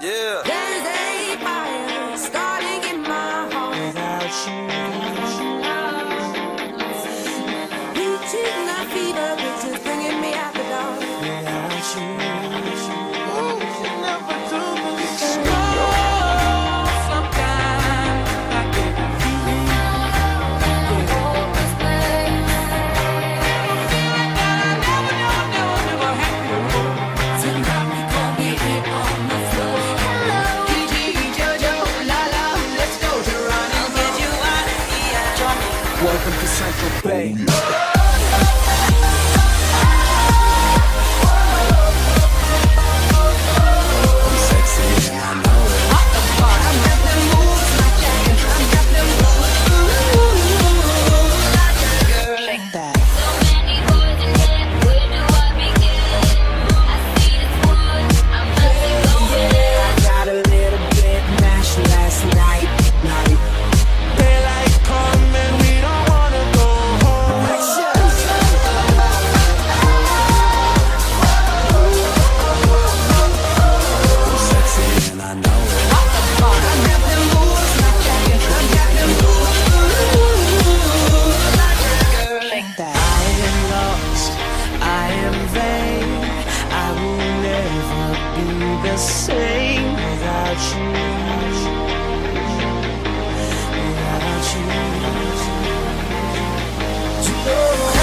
Yeah. oh Bay. same without you. Without you. Without you.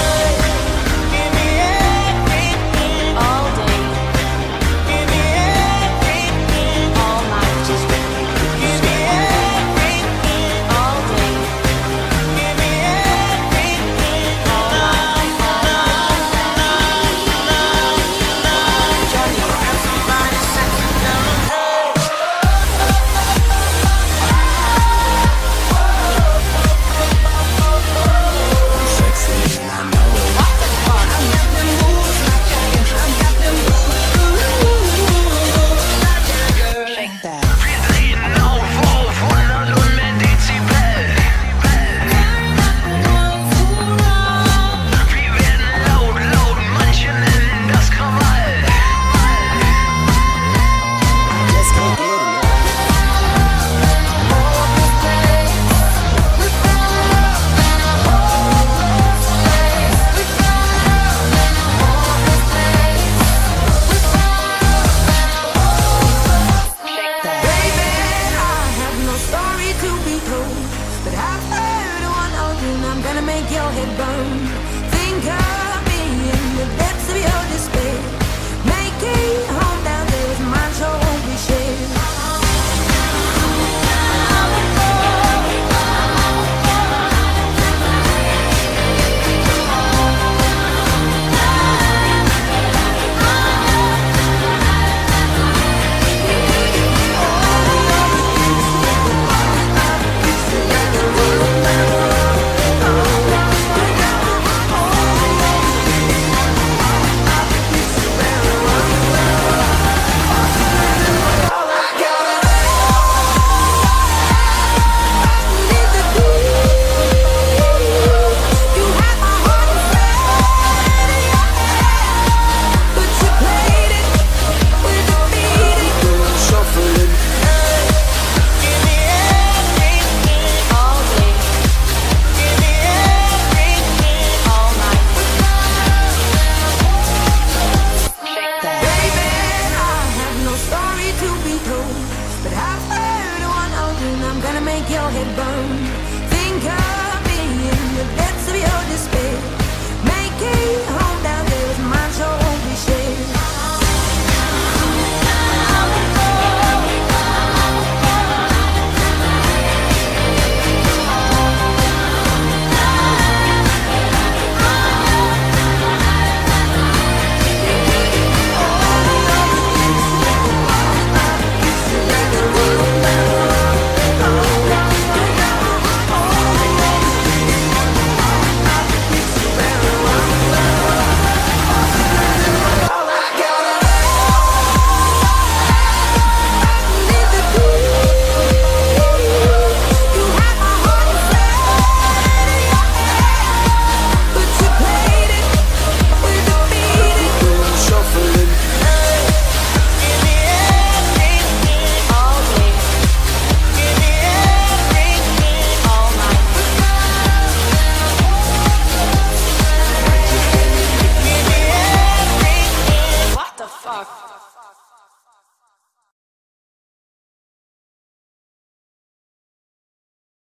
make your head burn. make your head burn.